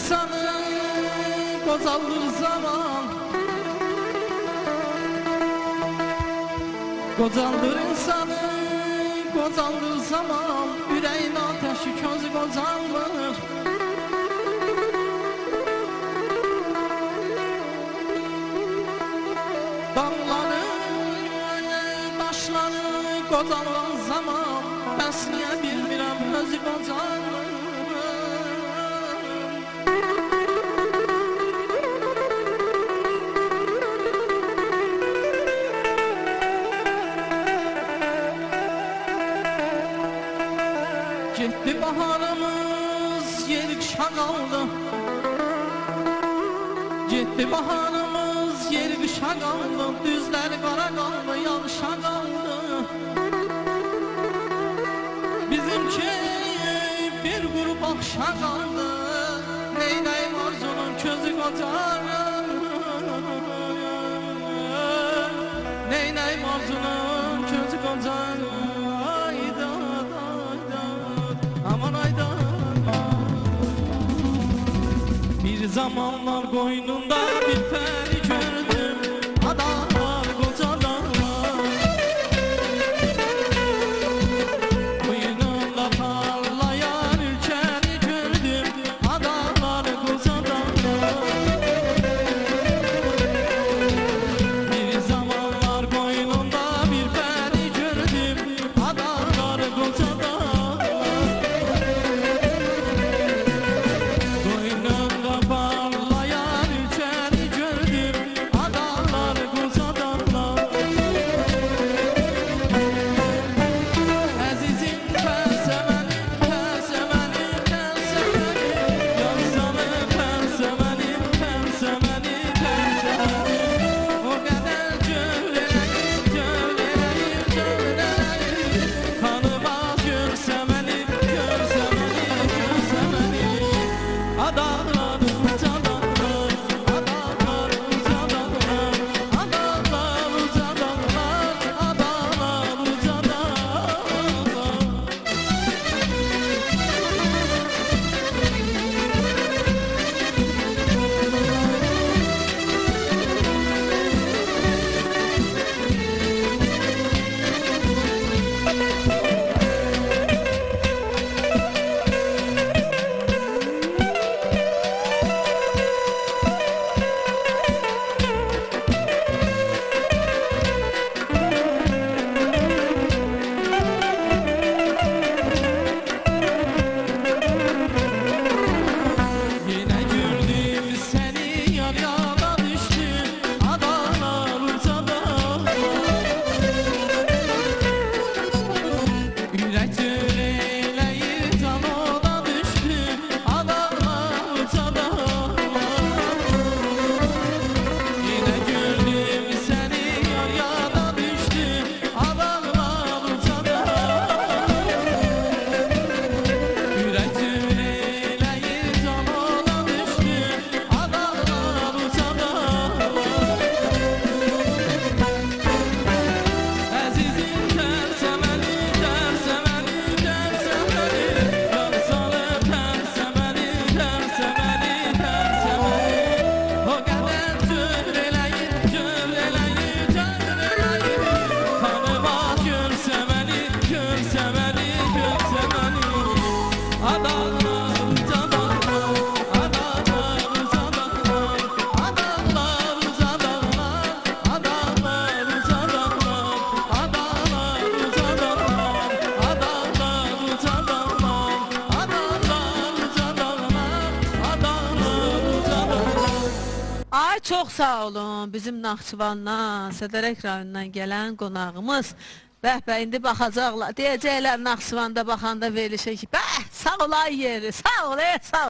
insanın bozalır zaman Qocaldır insanı qocaldır zaman Ürəyin ateşi közü qocalır Damları başları qocalan zaman Bəs niyə bilmirəm özü qocalır Gitti baharımız yeri kışa kaldı Gitti baharımız yeri kışa kaldı Düzler kara kaldı yağışa kaldı Bizimki bir grup akşa kaldı. Neyneyim arzunun közü kocarım Neyneyim arzunun zamanlar koynunda bir peri çox sağ olun bizim Naxçıvandan, Sədərək rayonundan gələn qonağımız. Bəh bəh indi baxacaqlar. Deyəcəklər Naxçıvanda baxanda verilişə ki, bəh sağ ol ay yeri, sağ ol, ey, sağ ol.